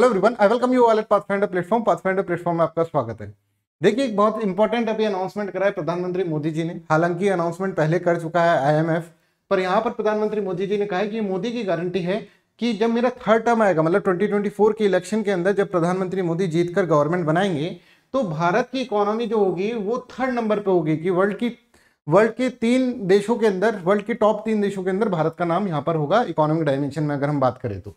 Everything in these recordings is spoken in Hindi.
Hello everyone I welcome you all at Pathfinder platform Pathfinder platform में आपका स्वागत है। देखिए, एक बहुत इंपॉर्टेंट अभी अनाउंसमेंट करा है प्रधानमंत्री मोदी जी ने। हालाँकि अनाउंसमेंट पहले कर चुका है आईएमएफ पर यहाँ पर प्रधानमंत्री मोदी जी ने कहा है कि मोदी की गारंटी है कि जब मेरा थर्ड टर्म आएगा मतलब 2024 के इलेक्शन के अंदर जब प्रधानमंत्री मोदी जीतकर गवर्नमेंट बनाएँगे तो भारत की इकोनॉमी जो होगी, वो थर्ड नंबर पर होगी कि वर्ल्ड की वर्ल्ड के तीन देशों के अंदर वर्ल्ड के टॉप तीन देशों के अंदर भारत का नाम यहाँ पर होगा इकोनॉमिक डायमेंशन में, अगर हम बात करें तो।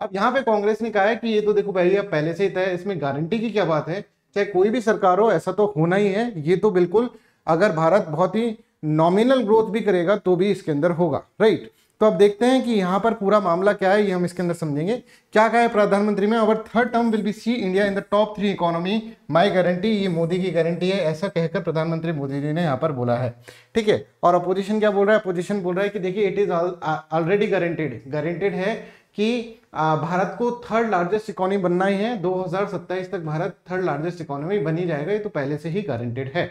अब यहाँ पे कांग्रेस ने कहा है कि ये तो देखो पहले पहले से ही तय इसमें गारंटी की क्या बात है? चाहे कोई भी सरकार हो, ऐसा तो होना ही है। ये तो बिल्कुल, अगर भारत बहुत ही नॉमिनल ग्रोथ भी करेगा तो भी इसके अंदर होगा राइट तो अब देखते हैं कि यहाँ पर पूरा मामला क्या है, ये हम इसके अंदर समझेंगे। क्या कहा है प्रधानमंत्री में? Our third term will be see India in the top three economy my guarantee ये मोदी की गारंटी है, ऐसा कहकर प्रधानमंत्री मोदी जी ने यहाँ पर बोला है, ठीक है? और अपोजिशन क्या बोल रहा है? अपोजिशन बोल रहा है कि देखिए it is already guaranteed guaranteed है कि भारत को थर्ड लार्जेस्ट इकोनॉमी बनना ही है। 2027 तक भारत थर्ड लार्जेस्ट इकोनॉमी बनी जाएगा। ये तो पहले से ही गारंटेड है।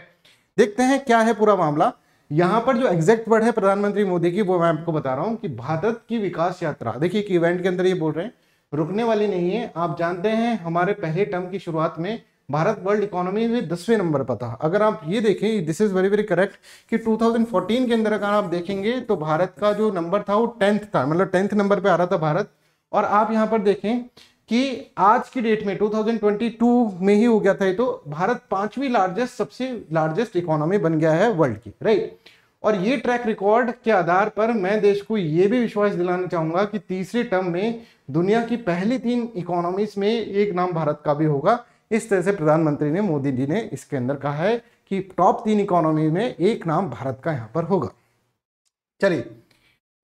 देखते हैं क्या है पूरा मामला। यहाँ पर जो एग्जैक्ट वर्ड है प्रधानमंत्री मोदी की, वो मैं आपको बता रहा हूँ कि भारत की विकास यात्रा। देखिए एक इवेंट के अंदर ये बोल रहे हैं, रुकने वाली नहीं है। आप जानते हैं, हमारे पहले टर्म की शुरुआत में भारत वर्ल्ड इकोनॉमी में दसवें नंबर पर था। अगर आप ये देखें this is very very correct कि 2014 के अंदर अगर आप देखेंगे तो भारत का जो नंबर था, वो टेंथ था। मतलब टेंथ नंबर पे आ रहा था भारत। और आप यहाँ पर देखें कि आज की डेट में 2022 में ही हो गया था ये तो भारत पांचवी लार्जेस्ट सबसे लार्जेस्ट इकोनॉमी बन गया है वर्ल्ड की राइट और ये ट्रैक रिकॉर्ड के आधार पर मैं देश को ये भी विश्वास दिलाना चाहूँगा कि तीसरे टर्म में दुनिया की पहली तीन इकोनॉमीज में एक नाम भारत का भी होगा। इस तरह से प्रधानमंत्री ने मोदी जी ने इसके अंदर कहा है कि टॉप तीन इकोनॉमी में एक नाम भारत का यहाँ पर होगा। चलिए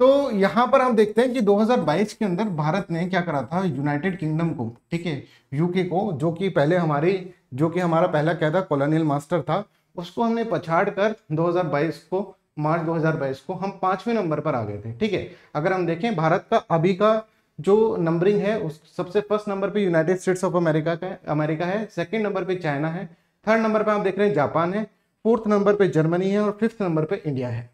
तो यहाँ पर हम देखते हैं कि 2022 के अंदर भारत ने क्या करा था? यूनाइटेड किंगडम को, ठीक है? यूके को, जो कि पहले हमारी, जो कि हमारा पहला क्या था? कॉलोनियल मास्टर था। उसको हमने पछाड़ कर 2022 को, मार्च 2022 को हम पाँचवें नंबर पर आ गए थे, ठीक है? अगर हम देखें, भारत का अभी का जो नंबरिंग है, उस सबसे फ़र्स्ट नंबर पे यूनाइटेड स्टेट्स ऑफ़ अमेरिका का अमेरिका है सेकंड नंबर पे चाइना है थर्ड नंबर पे आप देख रहे हैं जापान है फोर्थ नंबर पे जर्मनी है और फिफ्थ नंबर पे इंडिया है।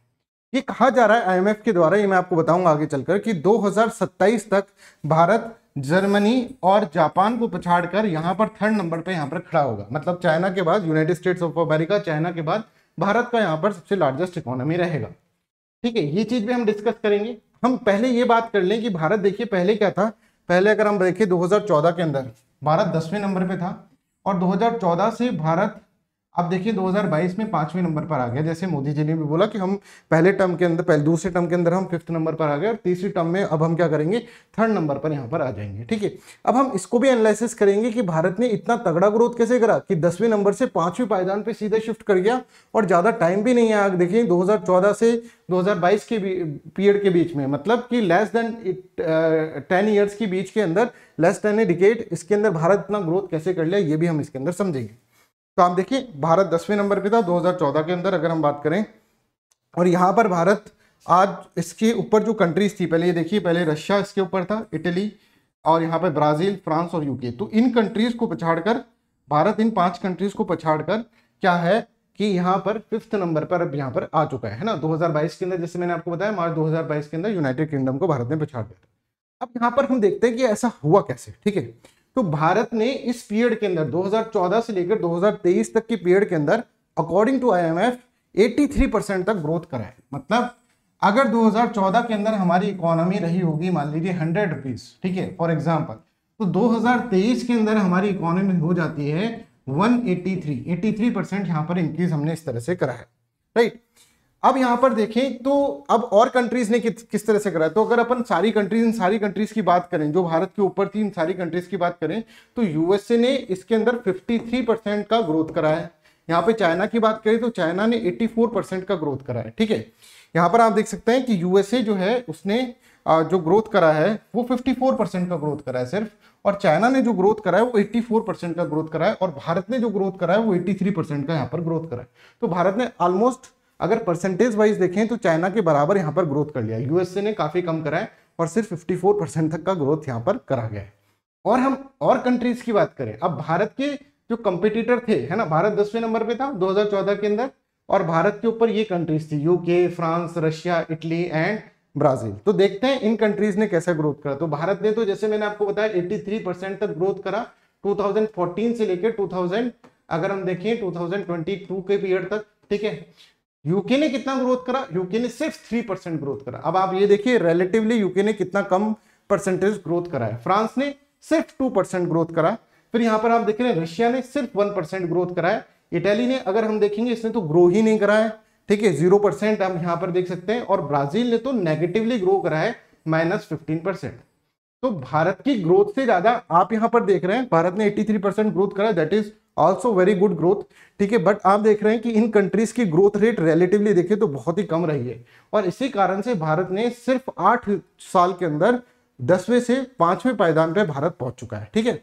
ये कहा जा रहा है आईएमएफ के द्वारा, ये मैं आपको बताऊँगा आगे चलकर कि 2027 तक भारत जर्मनी और जापान को पछाड़ कर यहाँ पर थर्ड नंबर पे यहाँ पर खड़ा होगा। मतलब चाइना के बाद United States of America China के बाद भारत का यहाँ पर सबसे लार्जेस्ट इकोनॉमी रहेगा। ठीक है, ये चीज़ भी हम डिस्कस करेंगे। हम पहले ये बात कर लें कि भारत देखिए पहले क्या था? पहले अगर हम देखें 2014 के अंदर, भारत दसवें नंबर पे था और 2014 से भारत अब देखिए 2022 में पाँचवें नंबर पर आ गया। जैसे मोदी जी ने भी बोला कि हम पहले टर्म के अंदर, पहले दूसरे टर्म के अंदर हम फिफ्थ नंबर पर आ गए और तीसरी टर्म में अब हम क्या करेंगे? थर्ड नंबर पर यहाँ पर आ जाएँगे, ठीक है? अब हम इसको भी एनालिसिस करेंगे कि भारत ने इतना तगड़ा ग्रोथ कैसे करा कि दसवें नंबर से पाँचवें पायदान पर सीधे शिफ्ट कर गया और ज़्यादा टाइम भी नहीं है देखिए, दो हज़ार चौदह से दो हज़ार बाईस के पीरियड के बीच में मतलब कि लेस देन टेन ईयर्स के बीच के अंदर लेस देन ए डिकेट इसके अंदर भारत इतना ग्रोथ कैसे कर लिया, ये भी हम इसके अंदर समझेंगे। तो आप देखिए, भारत दसवें नंबर पे था 2014 के अंदर अगर हम बात करें। और यहाँ पर भारत आज इसके ऊपर जो कंट्रीज़ थी, पहले ये देखिए, पहले रशिया इसके ऊपर था, इटली और यहाँ पर ब्राज़ील, फ्रांस और यूके। तो इन कंट्रीज़ को पछाड़कर, भारत इन पाँच कंट्रीज़ को पछाड़कर क्या है कि यहाँ पर फिफ्थ नंबर पर अब यहाँ पर आ चुका है ना? 2022 के अंदर, जैसे मैंने आपको बताया, मार्च 2022 के अंदर यूनाइटेड किंगडम को भारत ने पछाड़ दिया अब यहाँ पर हम देखते हैं कि ऐसा हुआ कैसे, ठीक है? तो भारत ने इस पीरियड के अंदर 2014 से लेकर 2023 तक की पीरियड के अंदर अकॉर्डिंग टू आईएमएफ 83 परसेंट तक ग्रोथ करा है। मतलब अगर 2014 के अंदर हमारी इकोनॉमी रही होगी, मान लीजिए हंड्रेड रुपीज़ ठीक है फॉर एग्ज़ाम्पल तो 2023 के अंदर हमारी इकोनॉमी हो जाती है 183 83 परसेंट यहाँ पर इंक्रीज हमने इस तरह से करा है राइट अब यहाँ पर देखें तो अब और कंट्रीज़ ने किस तरह से करा तो अगर अपन सारी कंट्रीज़ इन सारी कंट्रीज़ की बात करें, जो भारत के ऊपर थी, इन सारी कंट्रीज़ की बात करें तो यूएसए ने इसके अंदर 53 परसेंट का ग्रोथ करा है। यहाँ पे चाइना की बात करें तो चाइना ने 84 परसेंट का ग्रोथ करा है, ठीक है? यहाँ पर आप देख सकते हैं कि यूएसए जो है, उसने जो ग्रोथ करा है, वो 54 परसेंट का ग्रोथ करा है सिर्फ़, और चाइना ने जो ग्रोथ करा है, वो 84 परसेंट का ग्रोथ करा है, और भारत ने जो ग्रोथ करा है, वो 83 परसेंट का यहाँ पर ग्रोथ करा है। तो भारत ने ऑलमोस्ट अगर परसेंटेज वाइज देखें तो चाइना के बराबर यहाँ पर ग्रोथ कर लिया यूएसए ने काफ़ी कम करा है और सिर्फ़ 54 परसेंट तक का ग्रोथ यहाँ पर करा गया है। और हम और कंट्रीज़ की बात करें, अब भारत के जो कंपिटिटर थे, है ना, भारत दसवें नंबर पे था 2014 के अंदर और भारत के ऊपर ये कंट्रीज़ थी UK France Russia Italy and Brazil तो देखते हैं इन कंट्रीज़ ने कैसा ग्रोथ करा। तो भारत ने तो जैसे मैंने आपको बताया 83 परसेंट तक ग्रोथ करा 2014 से लेकर 2000 अगर हम देखें 2022 के पीरियड तक, ठीक है? यूके ने कितना ग्रोथ करा? यूके ने सिर्फ़ थ्री परसेंट ग्रोथ करा। अब आप ये देखिए रिलेटिवली यूके ने कितना कम परसेंटेज ग्रोथ करा है। फ्रांस ने सिर्फ़ टू परसेंट ग्रोथ करा फिर यहाँ पर आप देख रहे हैं रशिया ने सिर्फ़ वन परसेंट ग्रोथ करा है। इटली ने, अगर हम देखेंगे, इसने तो ग्रो ही नहीं करा है। ठीक है ज़ीरो परसेंट हम यहाँ पर देख सकते हैं। और ब्राज़ील ने तो नेगेटिवली ग्रो करा है माइनस फिफ्टीन परसेंट तो भारत की ग्रोथ से ज़्यादा आप यहाँ पर देख रहे हैं, भारत ने 83 परसेंट ग्रोथ करा that is also very good growth ठीक है बट आप देख रहे हैं कि इन कंट्रीज़ की ग्रोथ रेट रिलेटिवली देखें तो बहुत ही कम रही है। और इसी कारण से भारत ने सिर्फ़ आठ साल के अंदर दसवें से पाँचवें पायदान पे भारत पहुँच चुका है। ठीक है?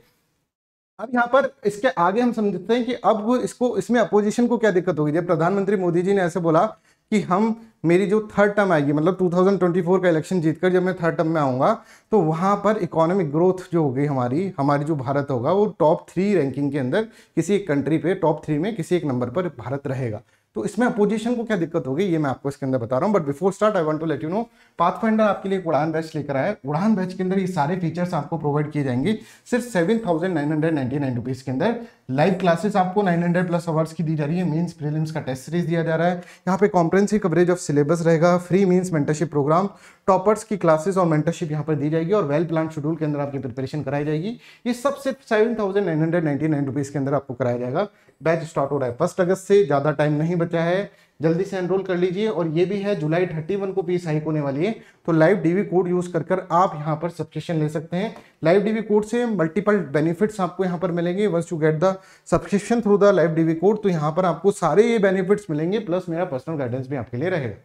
अब यहाँ पर इसके आगे हम समझते हैं कि अब इसको, इसमें अपोजिशन को क्या दिक्कत होगी जब प्रधानमंत्री मोदी जी ने ऐसे बोला कि हम मेरी जो थर्ड टर्म आएगी मतलब 2024 का इलेक्शन जीतकर जब मैं थर्ड टर्म में आऊँगा तो वहाँ पर इकोनॉमिक ग्रोथ जो होगी हमारी हमारी जो भारत होगा, वो टॉप थ्री रैंकिंग के अंदर किसी एक कंट्री पे टॉप थ्री में किसी एक नंबर पर भारत रहेगा। तो इसमें अपोजिशन को क्या दिक्कत होगी, ये मैं आपको इसके अंदर बता रहा हूँ। But before start I want to let you know path Pathfinder आपके लिए उड़ान बैच लेकर आया उड़ान बैच के अंदर ये सारे फीचर्स आपको प्रोवाइड किए जाएँगे, सिर्फ़ seven thousand nine hundred ninety nine rupees के अंदर। लाइव क्लासेस आपको 900 प्लस आवर्स की दी जा रही है। मेंस प्रीलिम्स का टेस्ट सीरीज़ दिया जा रहा है। यहाँ पे कॉम्प्रेंसिव कवरेज ऑफ़ सिलेबस रहेगा। Free means mentorship program toppers की क्लासेस और मेंटरशिप यहाँ पर दी जाएगी और वेल प्लान शेड्यूल के अंदर आपकी प्रिपरेशन कराई जाएगी। ये सब सिर्फ़ seven thousand nine hundred ninety nine rupees के अंदर आपको कराया जाएगा। बैच स्टार्ट हो रहा है। फ़र्स्ट अगस्त से ज़्यादा टाइम नहीं बचा है। जल्दी से एनरोल कर लीजिए और ये भी है जुलाई थर्टी वन को फ़ीस हाइक होने वाली है। तो लाइव डीवी कोड यूज़ कर कर आप यहाँ पर सब्सक्रिप्शन ले सकते हैं। लाइव डीवी कोड से मल्टीपल बेनिफिट्स आपको यहाँ पर मिलेंगे। Once you get the subscription through the live DV code तो यहाँ पर आपको सारे ये बेनिफिट्स मिलेंगे प्लस मेरा पर्सनल गाइडेंस भी आपके लिए रहेगा।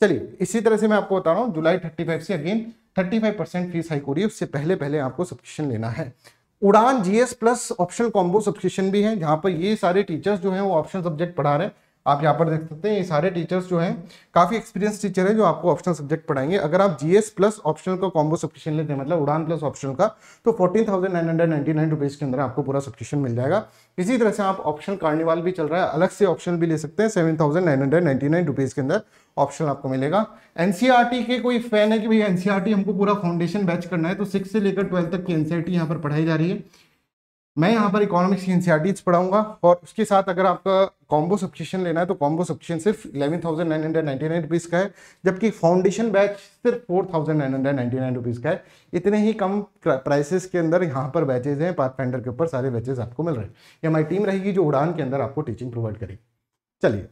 चलिए, इसी तरह से मैं आपको बता रहा हूँ जुलाई थर्टी फाइव से again thirty five percent fees hike हो रही है। उससे पहले पहले आपको सब्सक्रिप्शन लेना है। Udaan GS plus optional combo subscription भी है। जहाँ पर ये सारे टीचर्स जो हैं, वो ऑप्शनल सब्जेक्ट पढ़ा रहे हैं। आप यहाँ पर देख सकते हैं, ये सारे टीचर्स जो हैं, काफ़ी एक्सपीरियंस टीचर हैं जो आपको ऑप्शनल सब्जेक्ट पढ़ाएँगे। अगर आप जीएस प्लस ऑप्शनल का कॉम्बो सब्सक्रिप्शन लेते हैं मतलब उड़ान प्लस ऑप्शनल का तो fourteen thousand nine hundred ninety nine rupees के अंदर आपको पूरा सब्सक्रिप्शन मिल जाएगा। इसी तरह से आप ऑप्शन कार्निवाल भी चल रहा है, अलग से ऑप्शन भी ले सकते हैं seven thousand nine hundred ninety nine rupees के अंदर ऑप्शन आपको मिलेगा। एनसीआरटी के कोई फ़ैन है कि भाई एनसीआरटी हमको पूरा फाउंडेशन बैच करना है तो सिक्स से लेकर ट्वेल्थ तक की एनसीआरटी यहाँ पर पढ़ाई जा रही है। मैं यहाँ पर इकोनॉमिक्स की एनसीआरटीज पढ़ाऊँगा और उसके साथ अगर आपका कॉम्बो सब्सक्रिप्शन लेना है तो कॉम्बो सब्सक्रिप्शन सिर्फ़ eleven thousand nine hundred ninety nine rupees का है, जबकि फाउंडेशन बैच सिर्फ़ four thousand nine hundred ninety nine rupees का है। इतने ही कम प्राइसेस के अंदर यहाँ पर बैचेज हैं पाथफाइंडर के ऊपर सारे बैचेज आपको मिल रहे हैं। ये हमारी टीम रहेगी जो उड़ान के अंदर आपको टीचिंग प्रोवाइड करेगी। चलिए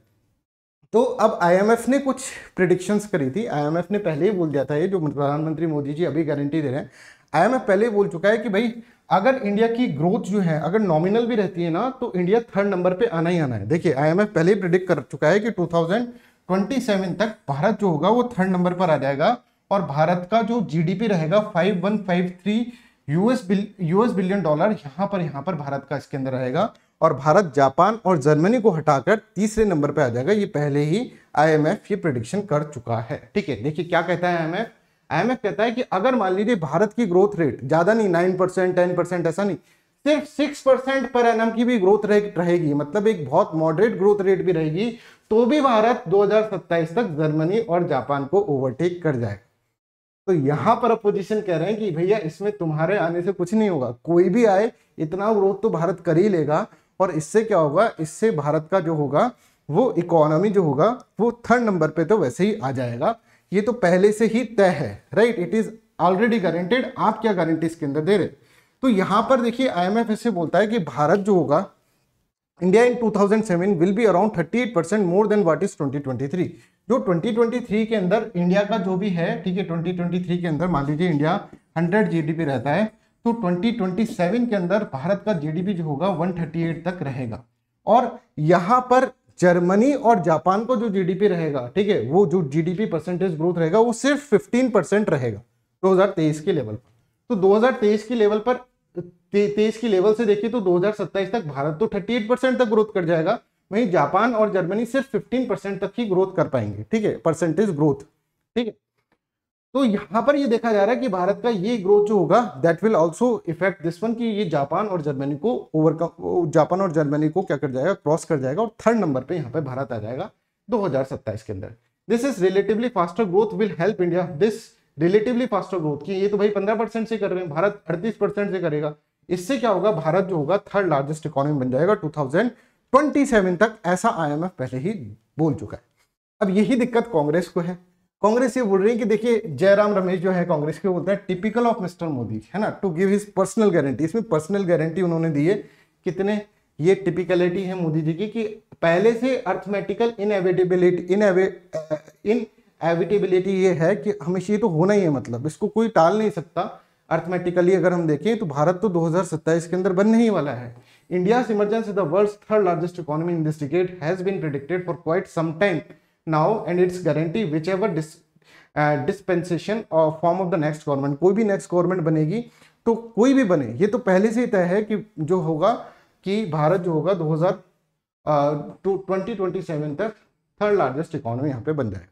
तो अब आईएमएफ ने कुछ प्रिडिक्शंस करी थी। आईएमएफ ने पहले ही बोल दिया था ये, जो प्रधानमंत्री मोदी जी अभी गारंटी दे रहे हैं। आईएमएफ पहले ही बोल चुका है कि भाई अगर इंडिया की ग्रोथ जो है, अगर नॉमिनल भी रहती है ना तो इंडिया थर्ड नंबर पे आना ही आना है। देखिए आईएमएफ पहले ही प्रिडिक्ट कर चुका है कि 2027 तक भारत जो होगा, वो थर्ड नंबर पर आ जाएगा और भारत का जो जीडीपी रहेगा 5153 US bill US billion dollar यहाँ पर यहाँ पर भारत का इसके अंदर रहेगा और भारत, जापान और जर्मनी को हटाकर तीसरे नंबर पर आ जाएगा। ये पहले ही आईएमएफ ये प्रिडिक्शन कर चुका है। ठीक है, देखिए क्या कहता है आईएमएफ आईएमएफ कहता है कि अगर मान लीजिए भारत की ग्रोथ रेट ज़्यादा नहीं नाइन परसेंट टेन परसेंट ऐसा नहीं, सिर्फ़ सिक्स परसेंट पर एनएम की भी ग्रोथ रेट रहेगी मतलब एक बहुत मॉडरेट ग्रोथ रेट भी रहेगी तो भी भारत 2027 तक जर्मनी और जापान को ओवरटेक कर जाएगा। तो यहाँ पर अपोजिशन कह रहे हैं कि भैया इसमें तुम्हारे आने से कुछ नहीं होगा, कोई भी आए, इतना ग्रोथ तो भारत कर ही लेगा, और इससे क्या होगा, इससे भारत का जो होगा, वो इकोनॉमी जो होगा, वो थर्ड नंबर पे तो वैसे ही आ जाएगा। ये तो पहले से ही तय है right it is already guaranteed आप क्या गारंटी इसके अंदर दे रहे तो यहाँ पर देखिए आईएमएफ ऐसे बोलता है कि भारत जो होगा India in 2007 will be around 38 percent more than what is 2023 जो 2023 के अंदर इंडिया का जो भी है, ठीक है 2023 के अंदर मान लीजिए इंडिया 100 जीडीपी रहता है तो 2027 के अंदर भारत का जीडीपी जो होगा 138 तक रहेगा। और यहाँ पर जर्मनी और जापान को जो जीडीपी रहेगा, ठीक है, वो जो जीडीपी परसेंटेज ग्रोथ रहेगा, वो सिर्फ़ 15 परसेंट रहेगा 2023 के लेवल पर। तो 2023 के लेवल पर तेईस की लेवल से देखिए तो 2027 तक भारत तो 38 परसेंट तक ग्रोथ कर जाएगा, वहीं जापान और जर्मनी सिर्फ़ 15 परसेंट तक ही ग्रोथ कर पाएँगे, ठीक है परसेंटेज ग्रोथ ठीक है। तो यहाँ पर ये देखा जा रहा है कि भारत का ये ग्रोथ जो होगा that will also effect this one कि ये जापान और जर्मनी को ओवरकम जापान और जर्मनी को क्या कर जाएगा क्रॉस कर जाएगा और थर्ड नंबर पे यहाँ पे भारत आ जाएगा 2027 के अंदर। This is relatively faster growth will help India this relatively faster growth की ये तो भाई पंद्रह परसेंट से कर रहे हैं, भारत अड़तीस परसेंट से करेगा। इससे क्या होगा, भारत जो होगा थर्ड लार्जेस्ट इकोनॉमी बन जाएगा 2027 तक। ऐसा आईएमएफ पहले ही बोल चुका है। अब यही दिक्कत कांग्रेस को है। कांग्रेस ये बोल रही है कि देखिए, जयराम रमेश जो है कांग्रेस के बोलते हैं टिपिकल ऑफ़ मिस्टर मोदी है ना? To give his personal guarantee इसमें पर्सनल गारंटी उन्होंने दी है। कितने? ये टिपिकलिटी है मोदी जी की कि पहले से अर्थमेटिकल इनएविटेबिलिटी इन इन एविटेबिलिटी ये है कि हमेशा ये तो होना ही है मतलब। इसको कोई टाल नहीं सकता। अर्थमेटिकली अगर हम देखें तो भारत तो 2027 के अंदर बनने ही वाला है। India emergence the world third largest economy in this decade has been predicted for quite some time now and it's guarantee which ever dispensation form of the next government कोई भी नेक्स्ट गवर्नमेंट बनेगी तो कोई भी बने, ये तो पहले से ही तय है कि जो होगा, कि भारत जो होगा 2000 ट्वेंटी ट्वेंटी सेवन तक थर्ड लार्जेस्ट इकोनॉमी यहाँ पे बन जाएगा।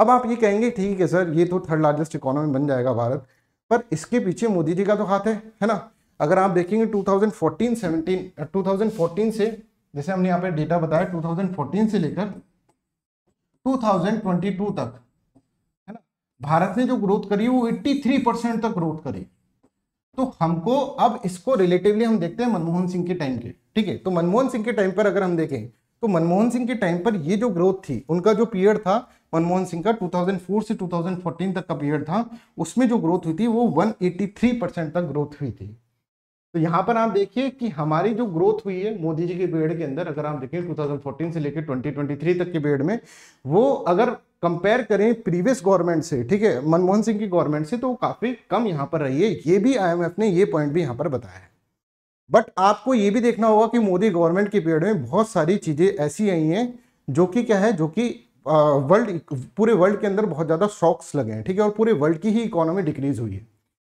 अब आप ये कहेंगे, ठीक है सर ये तो थर्ड लार्जेस्ट इकोनॉमी बन जाएगा भारत, पर इसके पीछे मोदी जी का तो हाथ है है ना? अगर आप देखेंगे 2014 17 2014 से, जैसे हमने यहाँ पे डेटा बताया 2014 से लेकर 2022 तक, है ना? भारत ने जो ग्रोथ करी, वो 83 परसेंट तक ग्रोथ करी। तो हमको अब इसको रिलेटिवली हम देखते हैं मनमोहन सिंह के टाइम के, ठीक है? तो मनमोहन सिंह के टाइम पर अगर हम देखें तो मनमोहन सिंह के टाइम पर ये जो ग्रोथ थी, उनका जो पीरियड था, मनमोहन सिंह का 2004 से 2014 तक का पीरियड था, उसमें जो ग्रोथ हुई थी, वो 183 परसेंट तक ग्रोथ हुई थी। तो यहाँ पर आप देखिए कि हमारी जो ग्रोथ हुई है मोदी जी के पीरियड के अंदर, अगर आप देखें 2014 से लेकर 2023 तक के पीरियड में, वो अगर कंपेयर करें प्रीवियस गवर्नमेंट से, ठीक है, मनमोहन सिंह की गवर्नमेंट से तो काफ़ी कम यहाँ पर रही है। ये भी आईएमएफ ने ये पॉइंट भी यहाँ पर बताया है। बट आपको ये भी देखना होगा कि मोदी गवर्नमेंट के पीरियड में बहुत सारी चीज़ें ऐसी आई हैं जो कि क्या है, जो कि वर्ल्ड पूरे वर्ल्ड के अंदर बहुत ज़्यादा शॉक्स लगे हैं, ठीक है, और पूरे वर्ल्ड की ही इकोनॉमी डिक्रीज हुई है।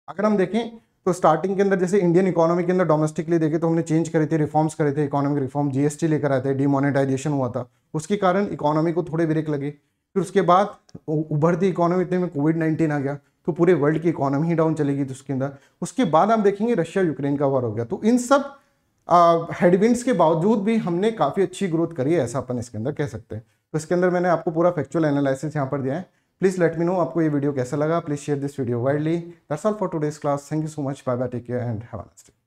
अगर हम देखें तो स्टार्टिंग के अंदर, जैसे इंडियन इकोनॉमी के अंदर डोमेस्टिकली देखे तो हमने चेंज करे थे रिफॉर्म्स करे थे इकोनॉमिक रिफॉर्म जीएसटी लेकर आए थे डिमोनेटाइजेशन हुआ था। उसके कारण इकोनॉमी को थोड़े ब्रेक लगे। फिर उसके बाद उभरती इकोनॉमी इतने में कोविड नाइन्टीन आ गया तो पूरे वर्ल्ड की इकोनॉमी ही डाउन चलेगी तो उसके अंदर। उसके बाद हम देखेंगे रशिया यूक्रेन का वार हो गया। तो इन सब हेडविंड्स के बावजूद भी हमने काफ़ी अच्छी ग्रोथ करी है, ऐसा अपन इसके अंदर कह सकते हैं। तो इसके अंदर मैंने आपको पूरा फैक्चुअल एनालिसिस यहाँ पर दिया है। प्लीज़ लेट मी नो आपको ये वीडियो कैसा लगा? Please share this video widely that's all for today's class thank you so much bye bye take care and have a nice day